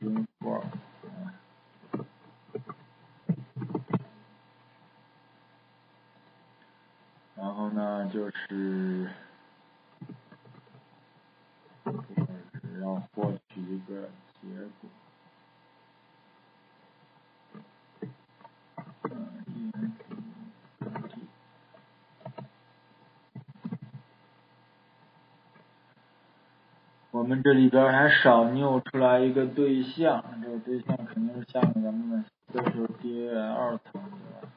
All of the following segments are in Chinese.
英国然后呢就是要获取一个结果。我这里边还少扭出来一个对象，这个对象肯定是下面咱们的 special DA 二层对吧？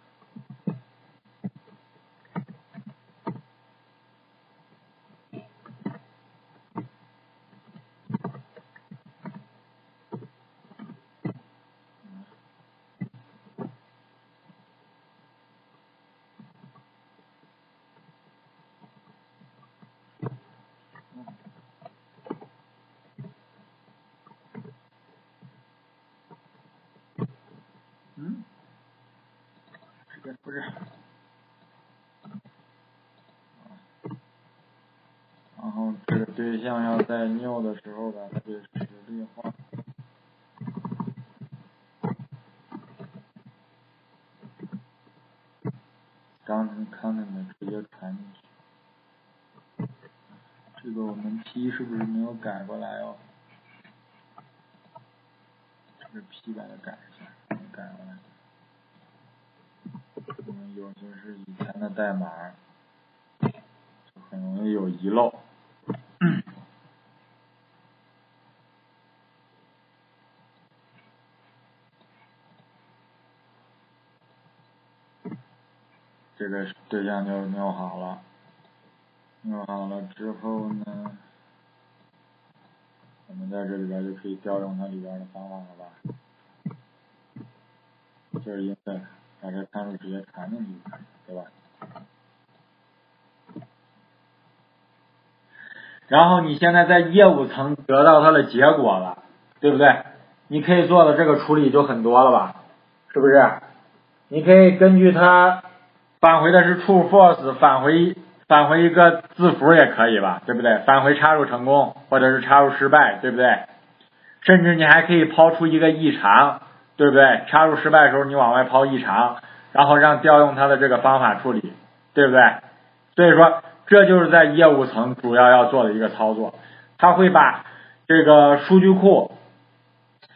嗯，这个不是，然后这个对象要在 new 的时候把它给实例化，刚才看的直接传进去，这个我们 P 是不是没有改过来哦？这个 P 把它改一下。改过来，因为有些是以前的代码，就很容易有遗漏。这个对象就弄好了，弄好了之后呢，我们在这里边就可以调用它里边的方法了吧？就是应该把这参数直接传进去，对吧？然后你现在在业务层得到它的结果了，对不对？你可以做的这个处理就很多了吧？是不是？你可以根据它返回的是 true false，返回返回一个字符也可以吧？对不对？返回插入成功或者是插入失败，对不对？甚至你还可以抛出一个异常。对不对？插入失败的时候，你往外抛异常，然后让调用它的这个方法处理，对不对？所以说，这就是在业务层主要要做的一个操作。它会把这个数据库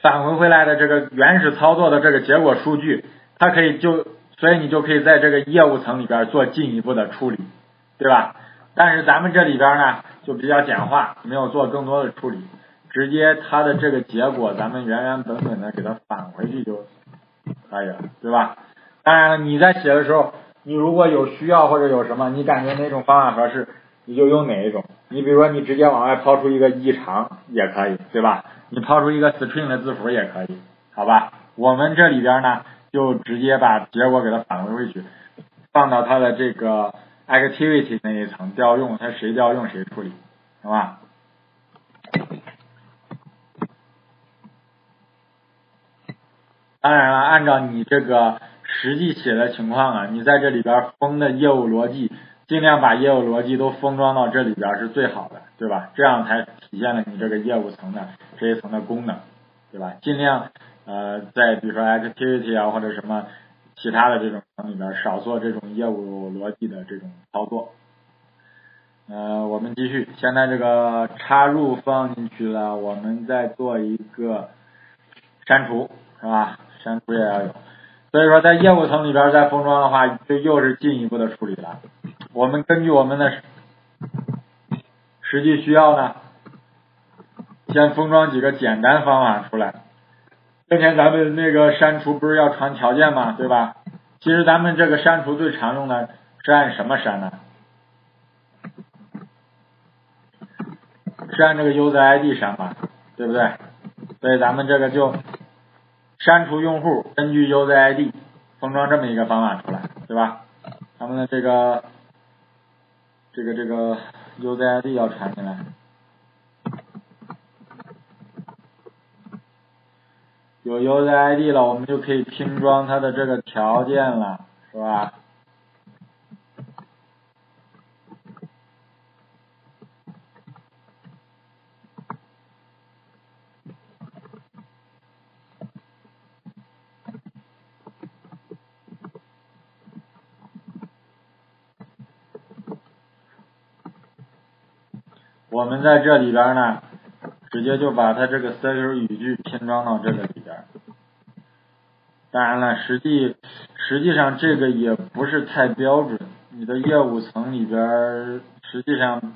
返回回来的这个原始操作的这个结果数据，它可以就，所以你就可以在这个业务层里边做进一步的处理，对吧？但是咱们这里边呢，就比较简化，没有做更多的处理。直接它的这个结果，咱们原原本本的给它返回去就可以了，对吧？当然了，你在写的时候，你如果有需要或者有什么，你感觉哪种方法合适，你就用哪一种。你比如说，你直接往外抛出一个异常也可以，对吧？你抛出一个 string 的字符也可以，好吧？我们这里边呢，就直接把结果给它返回回去，放到它的这个 activity 那一层调用，它谁调用谁处理，好吧？当然了，按照你这个实际写的情况啊，你在这里边封的业务逻辑，尽量把业务逻辑都封装到这里边是最好的，对吧？这样才体现了你这个业务层的这一层的功能，对吧？尽量呃，在比如说 activity 啊或者什么其他的这种层里边少做这种业务逻辑的这种操作。呃，我们继续，现在这个插入放进去了，我们再做一个删除，是吧？删除也要有，所以说在业务层里边再封装的话，就又是进一步的处理了。我们根据我们的实际需要呢，先封装几个简单方法出来。之前咱们那个删除不是要传条件吗？对吧？其实咱们这个删除最常用的是按什么删呢？是按这个 user ID 删吧，对不对？所以咱们这个就。删除用户，根据 U Z I D 封装这么一个方法出来，对吧？他们的这个这个这个 U Z I D 要传进来，有 U Z I D 了，我们就可以拼装它的这个条件了，是吧？我们在这里边呢，直接就把它这个 SQL 语句拼装到这个里边。当然了，实际实际上这个也不是太标准。你的业务层里边，实际上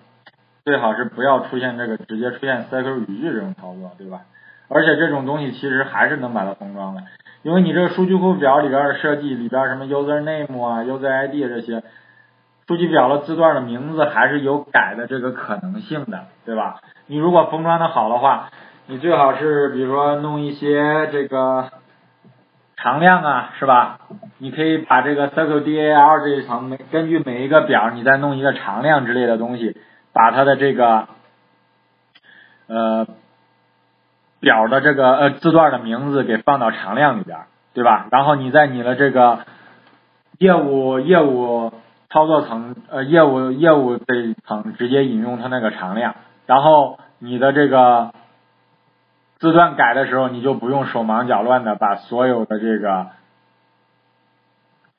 最好是不要出现这个直接出现 SQL 语句这种操作，对吧？而且这种东西其实还是能把它封装的，因为你这个数据库表里边的设计里边什么 user name 啊、user ID 这些。数据表的字段的名字还是有改的这个可能性的，对吧？你如果封装的好的话，你最好是比如说弄一些这个常量啊，是吧？你可以把这个 circle DAL 这一层每根据每一个表，你再弄一个常量之类的东西，把它的这个呃表的这个呃字段的名字给放到常量里边，对吧？然后你在你的这个业务业务。操作层呃业务业务这一层直接引用它那个常量，然后你的这个字段改的时候，你就不用手忙脚乱的把所有的这个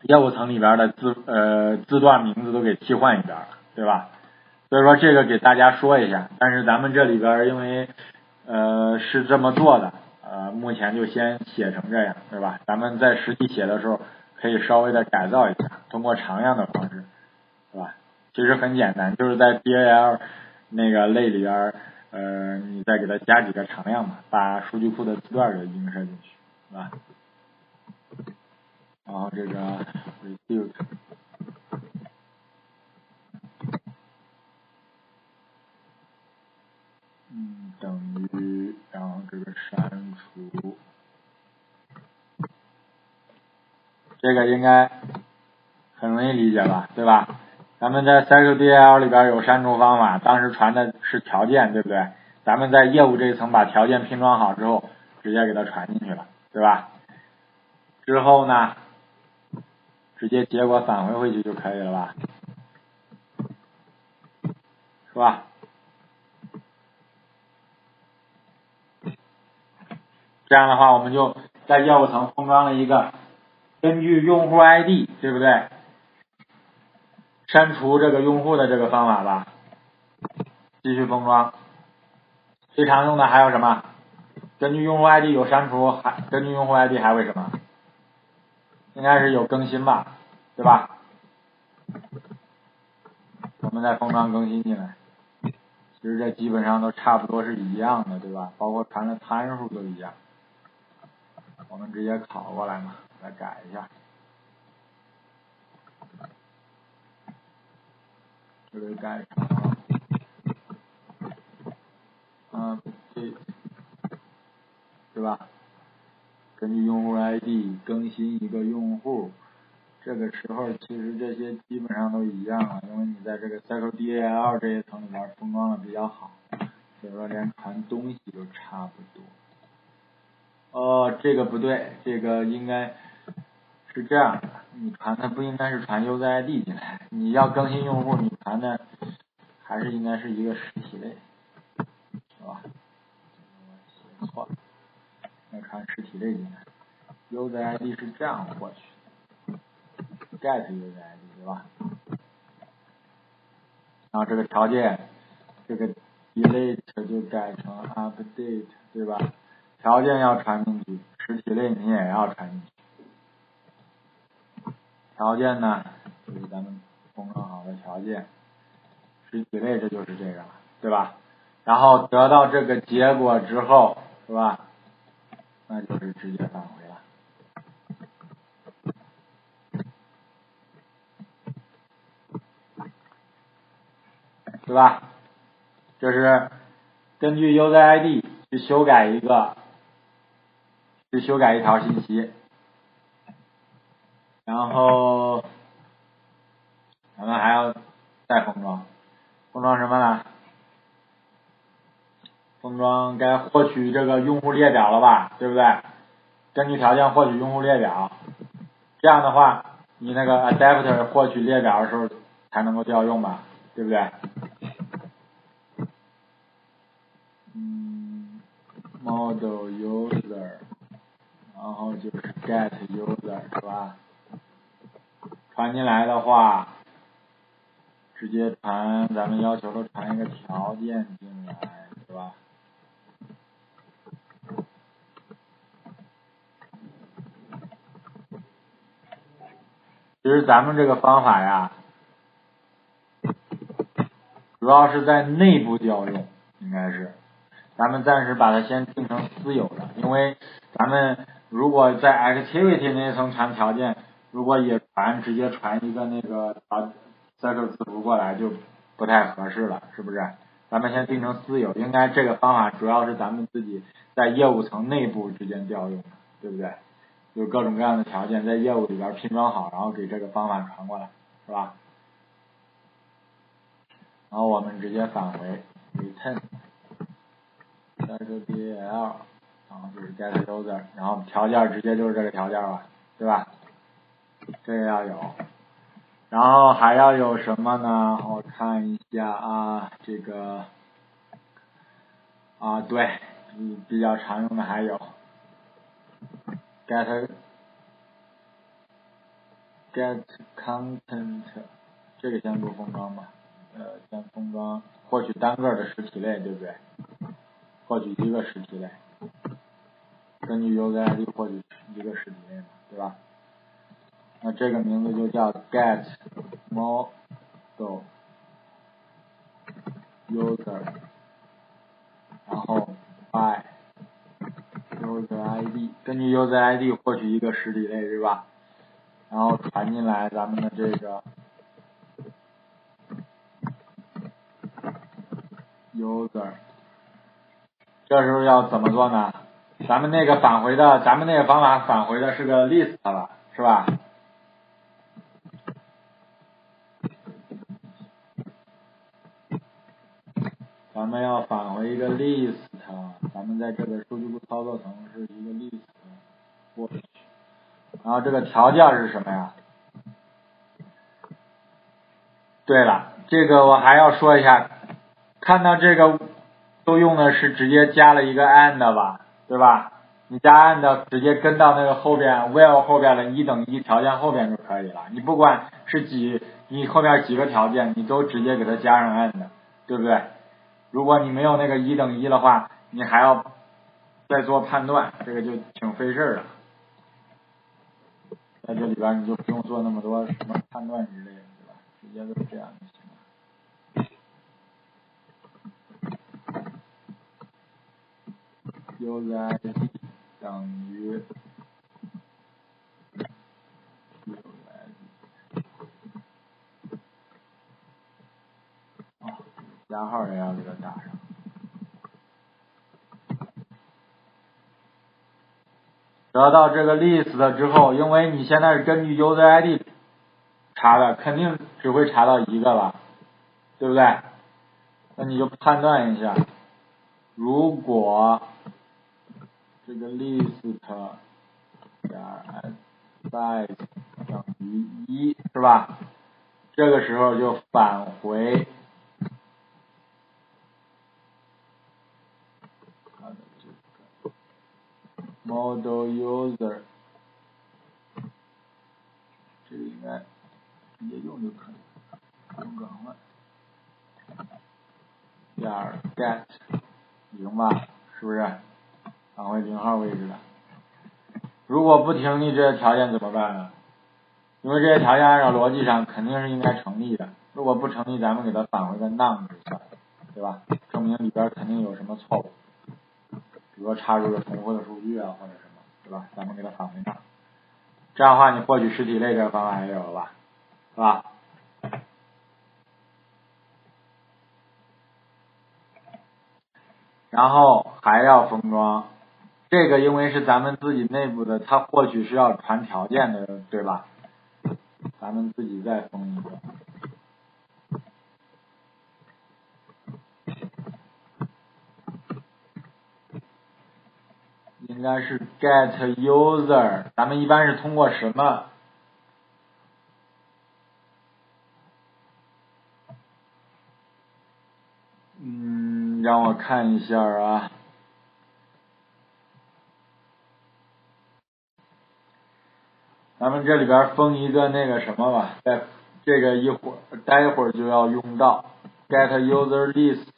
业务层里边的字呃字段名字都给替换一遍了，对吧？所以说这个给大家说一下，但是咱们这里边因为呃是这么做的，呃目前就先写成这样，对吧？咱们在实际写的时候。可以稍微的改造一下，通过常样的方式，是吧？其实很简单，就是在 DAL 那个类里边，呃，你再给它加几个常量嘛，把数据库的字段给映射进去，是吧？然后这个 reduce，嗯，等于，然后这个删除。这个应该很容易理解吧，对吧？咱们在 SQL 里边有删除方法，当时传的是条件，对不对？咱们在业务这一层把条件拼装好之后，直接给它传进去了，对吧？之后呢，直接结果返回回去就可以了吧？是吧？这样的话，我们就在业务层封装了一个。根据用户 ID 对不对？删除这个用户的这个方法吧，继续封装。最常用的还有什么？根据用户 ID 有删除，还根据用户 ID 还会什么？应该是有更新吧，对吧？我们再封装更新进来。其实这基本上都差不多是一样的，对吧？包括传的参数都一样。我们直接拷过来嘛。来改一下，这个改成嗯，对，对吧？根据用户 ID 更新一个用户，这个时候其实这些基本上都一样了，因为你在这个 SQL DAL 这一层里边封装的比较好，所以说连传东西都差不多。哦，这个不对，这个应该。是这样的，你传的不应该是传 user ID 进来，你要更新用户，你传的还是应该是一个实体类，是吧？写错了，要传实体类进来，user ID 是这样获取，get user ID 对吧？然后这个条件，这个 delete 就改成 update 对吧？条件要传进去，实体类你也要传进去。条件呢，就是咱们封装好的条件，实体类这就是这个，对吧？然后得到这个结果之后，是吧？那就是直接返回了，对吧？这是根据 user ID 去修改一个，去修改一条信息。然后，咱们还要再封装，封装什么呢？封装该获取这个用户列表了吧，对不对？根据条件获取用户列表，这样的话，你那个 adapter 获取列表的时候才能够调用吧，对不对？嗯，model user，然后就是 get user 是吧？传进来的话，直接传，咱们要求的传一个条件进来，是吧？其实咱们这个方法呀，主要是在内部调用，应该是，咱们暂时把它先定成私有的，因为咱们如果在 activity 那层传条件，如果也传直接传一个那个啊 cycle 字符过来就不太合适了，是不是？咱们先定成私有，应该这个方法主要是咱们自己在业务层内部之间调用，对不对？有各种各样的条件在业务里边拼装好，然后给这个方法传过来，是吧？然后我们直接返回 return w DL，然后就是 get user，然后条件直接就是这个条件了，对吧？这个要有，然后还要有什么呢？我看一下啊，这个啊对，比比较常用的还有。get get content，这个先不封装吧，呃，先封装获取单个的实体类，对不对？获取一个实体类，根据 U I D 获取一个实体类嘛，对吧？那这个名字就叫 get model user，然后 by user ID，根据 user ID 获取一个实体类是吧？然后传进来咱们的这个 user，这时候要怎么做呢？咱们那个返回的，咱们那个方法返回的是个 list 了，是吧？咱我们要返回一个 list。咱们在这个数据库操作层是一个 list 获取，然后这个条件是什么呀？对了，这个我还要说一下，看到这个都用的是直接加了一个 and 吧，对吧？你加 and 直接跟到那个后边 while 后边的一等一条件后边就可以了，你不管是几，你后边几个条件，你都直接给它加上 and，对不对？如果你没有那个一等一的话。你还要再做判断，这个就挺费事儿的。在这里边你就不用做那么多什么判断之类的，对吧？直接就是这样就行了。u i d 等于 user ID，啊，加号也要给它打上。得到这个 list 之后，因为你现在是根据 user ID 查的，肯定只会查到一个吧，对不对？那你就判断一下，如果这个 list 点 size 等于一，是吧？这个时候就返回。Model user，这个应该直接用就可以了，不用转换。点 get，零吧？是不是？返回零号位置了。如果不成立这些条件怎么办呢？因为这些条件按照逻辑上肯定是应该成立的。如果不成立，咱们给它返回个 none 就算，对吧？证明里边肯定有什么错误。比如说插入了重复的数据啊，或者什么，对吧？咱们给它返回上，这样的话你获取实体类这个方法也有了吧，是吧？然后还要封装，这个因为是咱们自己内部的，它获取是要传条件的，对吧？咱们自己再封一个。应该是 get user，咱们一般是通过什么？嗯，让我看一下啊。咱们这里边封一个那个什么吧，在这个一会儿待会儿就要用到 get user list，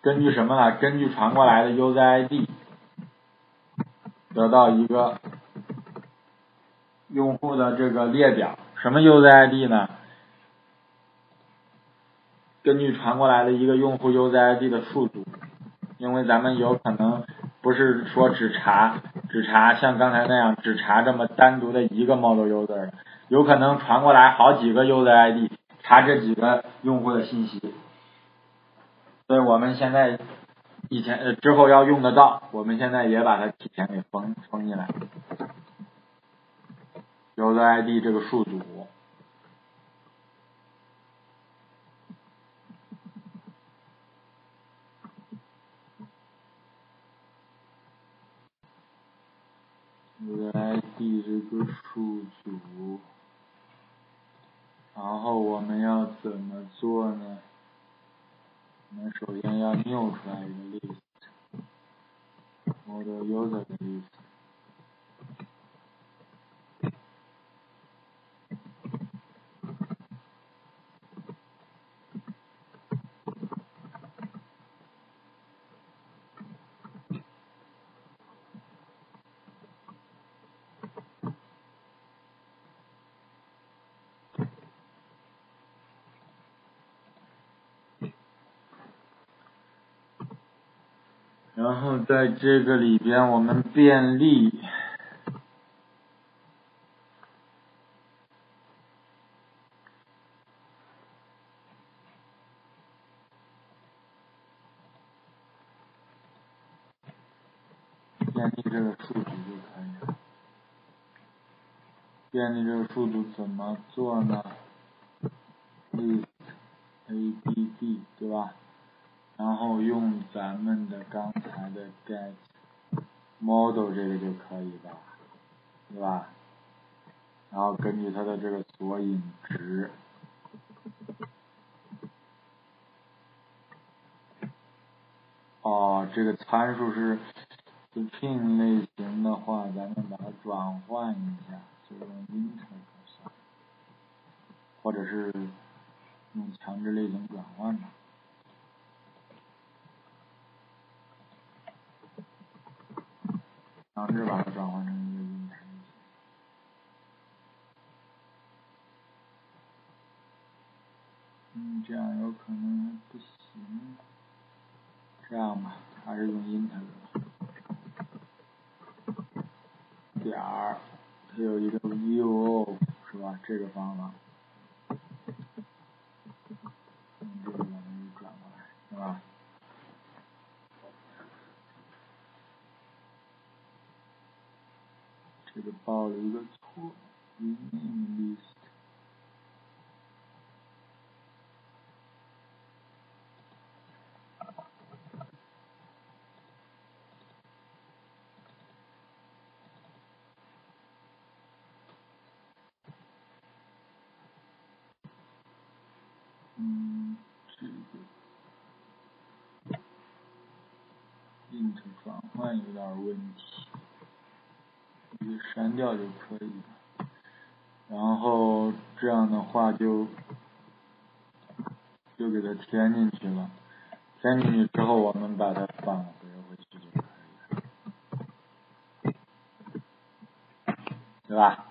根据什么呢？根据传过来的 user ID 得到一个用户的这个列表。什么 user ID 呢？根据传过来的一个用户 user ID 的数组，因为咱们有可能不是说只查只查像刚才那样只查这么单独的一个 model user。有可能传过来好几个 user ID，查这几个用户的信息，所以我们现在以前呃之后要用得到，我们现在也把它提前给封封进来，user ID 这个数组，user ID 这个数组。然后我们要怎么做呢？我们首先要 new 出来一个 list，model user 的 list。然后在这个里边，我们便利便利这个数组就可以了。便利这个数组怎么做呢？list a b d 对吧？然后用咱们的刚才的 get model 这个就可以吧，对吧？然后根据它的这个索引值，哦，这个参数是 string 类型的话，咱们把它转换一下，就用 int 或者是用强制类型转换吧。强制把它转换成一个 int，嗯，这样有可能不行，这样吧，还是用 int 吧。点儿，它有一个 view，是吧？这个方法，用这个把它给转过来，是吧？这个报了一个错，rename list。嗯，这个 int 转换有点问题。删掉就可以，然后这样的话就就给它填进去了，填进去之后我们把它返回回去就可以，对吧？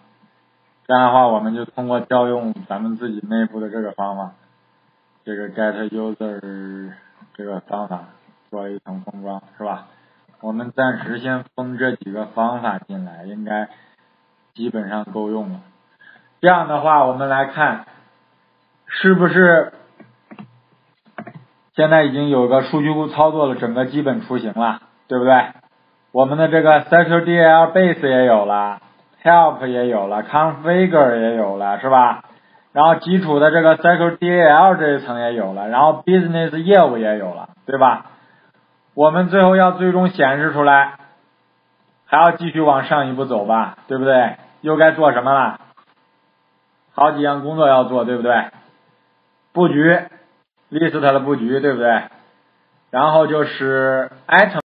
这样的话我们就通过调用咱们自己内部的这个方法，这个 get user 这个方法做一层封装，是吧？我们暂时先封这几个方法进来，应该基本上够用了。这样的话，我们来看，是不是现在已经有个数据库操作了整个基本雏形了，对不对？我们的这个 securDL base 也有了，help 也有了，configure 也有了，是吧？然后基础的这个 securDL 这一层也有了，然后 business 业务也有了，对吧？我们最后要最终显示出来，还要继续往上一步走吧，对不对？又该做什么了？好几样工作要做，对不对？布局，list 的布局，对不对？然后就是 item。